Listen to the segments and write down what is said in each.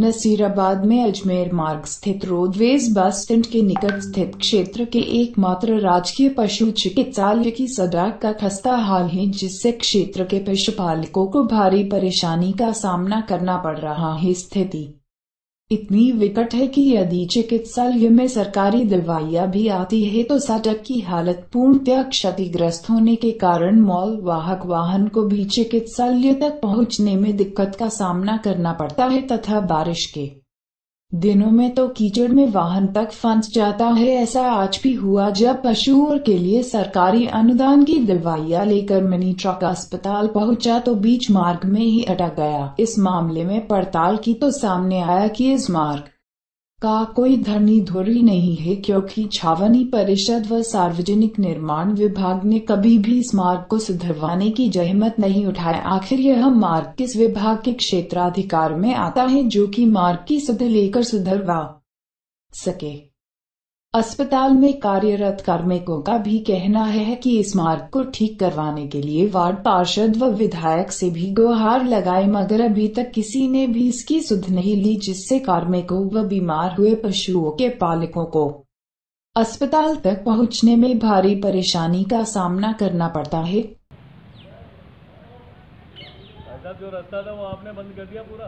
नसीराबाद में अजमेर मार्ग स्थित रोडवेज़ बस स्टैंड के निकट स्थित क्षेत्र के एकमात्र राजकीय पशु चिकित्सालय की सड़क का खस्ता हाल है, जिससे क्षेत्र के पशुपालकों को भारी परेशानी का सामना करना पड़ रहा है स्थिति। इतनी विकट है कि यदि चिकित्सालय में सरकारी दवाइयाँ भी आती है तो सड़क की हालत पूर्णतया क्षतिग्रस्त होने के कारण मॉल वाहक वाहन को भी चिकित्सालय तक पहुँचने में दिक्कत का सामना करना पड़ता है तथा बारिश के दिनों में तो कीचड़ में वाहन तक फंस जाता है, ऐसा आज भी हुआ जब पशुओं के लिए सरकारी अनुदान की दवाइयाँ लेकर मिनी ट्रक अस्पताल पहुँचा तो बीच मार्ग में ही अटक गया। इस मामले में पड़ताल की तो सामने आया कि इस मार्ग का कोई धरनी धुरी नहीं है, क्योंकि छावनी परिषद व सार्वजनिक निर्माण विभाग ने कभी भी इस मार्ग को सुधरवाने की जहमत नहीं उठाया आखिर यह मार्ग किस विभाग के क्षेत्राधिकार में आता है, जो कि मार्ग की सुध लेकर सुधरवा सके? अस्पताल में कार्यरत कार्मिकों का भी कहना है कि इस मार्ग को ठीक करवाने के लिए वार्ड पार्षद व विधायक से भी गुहार लगाए, मगर अभी तक किसी ने भी इसकी सुध नहीं ली, जिससे कार्मिकों व बीमार हुए पशुओं के पालकों को अस्पताल तक पहुँचने में भारी परेशानी का सामना करना पड़ता है। जो रास्ता था वो आपने बंद कर दिया पूरा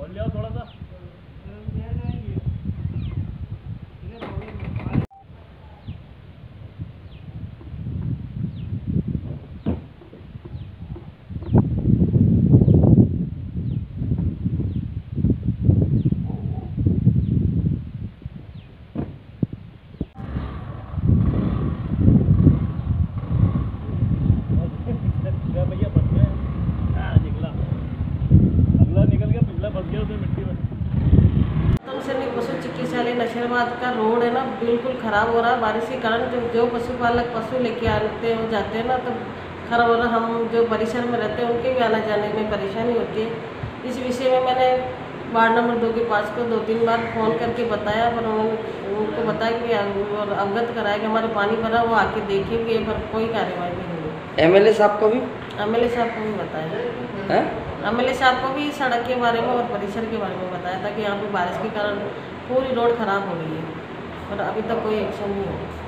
और लिया थोड़ा सा गया भैया फंस गया हाँ, निकला अगला निकल नहीं पशु चिकित्सालय नशेबाद का रोड है ना, बिल्कुल खराब हो रहा है। बारिश के कारण जो जो पशुपालक पशु लेके आते हैं, जाते हैं ना तो खराब हो रहा हम जो परिसर में रहते हैं, उनके भी आना जाने में परेशानी होती है। इस विषय में मैंने वार्ड नंबर दो के पास को दो तीन बार फ़ोन करके बताया, पर उन्होंने उनको बताया कि और अवगत कराया कि हमारे पानी भरा, वो आके देखेंगे, पर कोई कार्यवाही नहीं हुई। एमएलए साहब को भी? एम साहब को भी बताया। एमएलए एम साहब को भी सड़क के बारे में और परिसर के बारे में बताया था कि यहाँ पे बारिश के कारण पूरी रोड खराब हो गई है पर अभी तक कोई एक्शन नहीं हुआ।